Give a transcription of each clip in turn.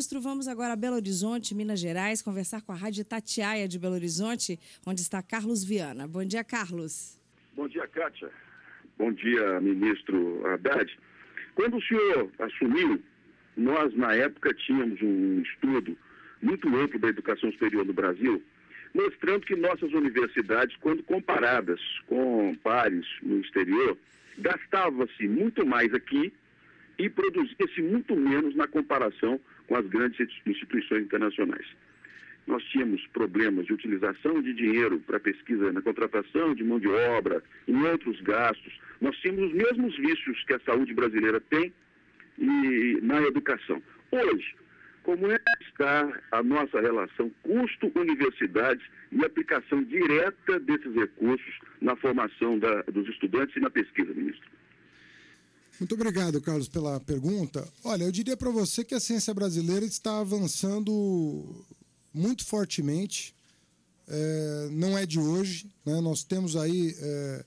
Ministro, vamos agora a Belo Horizonte, Minas Gerais, conversar com a Rádio Tatiaia de Belo Horizonte, onde está Carlos Viana. Bom dia, Carlos. Bom dia, Kátia. Bom dia, ministro Haddad. Quando o senhor assumiu, nós, na época, tínhamos um estudo muito amplo da educação superior no Brasil, mostrando que nossas universidades, quando comparadas com pares no exterior, gastava-se muito mais aqui e produzia-se muito menos na comparação com as grandes instituições internacionais. Nós tínhamos problemas de utilização de dinheiro para pesquisa na contratação de mão de obra, em outros gastos. Nós tínhamos os mesmos vícios que a saúde brasileira tem e na educação. Hoje, como é que está a nossa relação custo-universidades e aplicação direta desses recursos na formação da, dos estudantes e na pesquisa, ministro? Muito obrigado, Carlos, pela pergunta. Olha, eu diria para você que a ciência brasileira está avançando muito fortemente. É, não é de hoje. Né? Nós temos aí. É,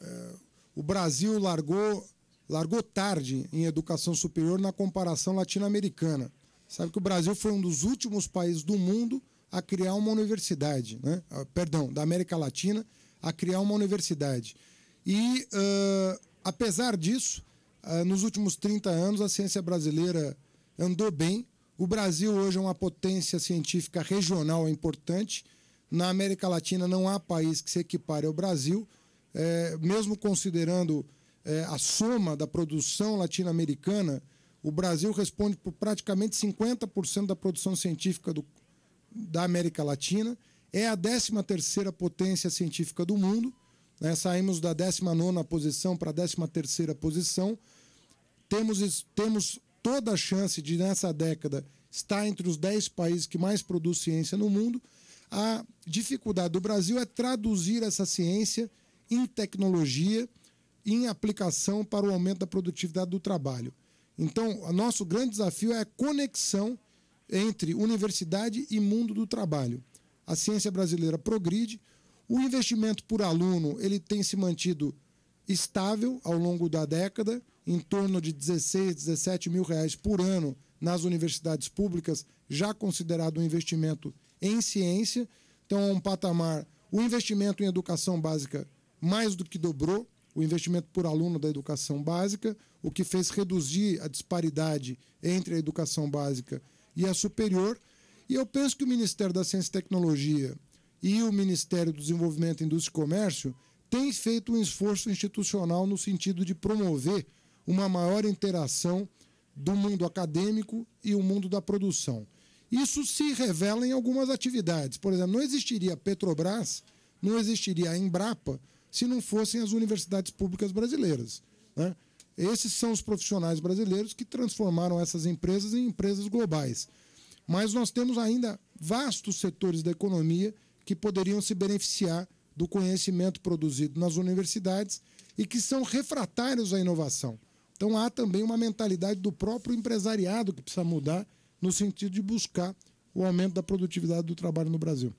é, o Brasil largou, largou tarde em educação superior na comparação latino-americana. Sabe que o Brasil foi um dos últimos países do mundo a criar uma universidade, né? Ah, perdão, da América Latina, a criar uma universidade. E, uh, apesar disso, nos últimos 30 anos, a ciência brasileira andou bem. O Brasil hoje é uma potência científica regional importante. Na América Latina não há país que se equipare ao Brasil, é, mesmo considerando é, a soma da produção latino-americana, o Brasil responde por praticamente 50% da produção científica do, da América Latina. É a 13 terceira potência científica do mundo. Né? Saímos da 19 posição para a 13 terceira posição temos, temos toda a chance de, nessa década, estar entre os 10 países que mais produzem ciência no mundo. A dificuldade do Brasil é traduzir essa ciência em tecnologia, em aplicação para o aumento da produtividade do trabalho. Então, o nosso grande desafio é a conexão entre universidade e mundo do trabalho. A ciência brasileira progride, o investimento por aluno ele tem se mantido estável ao longo da década, em torno de 16, 17 mil reais por ano nas universidades públicas, já considerado um investimento em ciência. Então, é um patamar. O investimento em educação básica mais do que dobrou o investimento por aluno da educação básica, o que fez reduzir a disparidade entre a educação básica e a superior. E eu penso que o Ministério da Ciência e Tecnologia e o Ministério do Desenvolvimento, Indústria e Comércio tem feito um esforço institucional no sentido de promover uma maior interação do mundo acadêmico e o mundo da produção. Isso se revela em algumas atividades. Por exemplo, não existiria Petrobras, não existiria a Embrapa, se não fossem as universidades públicas brasileiras. Né? Esses são os profissionais brasileiros que transformaram essas empresas em empresas globais. Mas nós temos ainda vastos setores da economia que poderiam se beneficiar do conhecimento produzido nas universidades e que são refratários à inovação. Então há também uma mentalidade do próprio empresariado que precisa mudar no sentido de buscar o aumento da produtividade do trabalho no Brasil.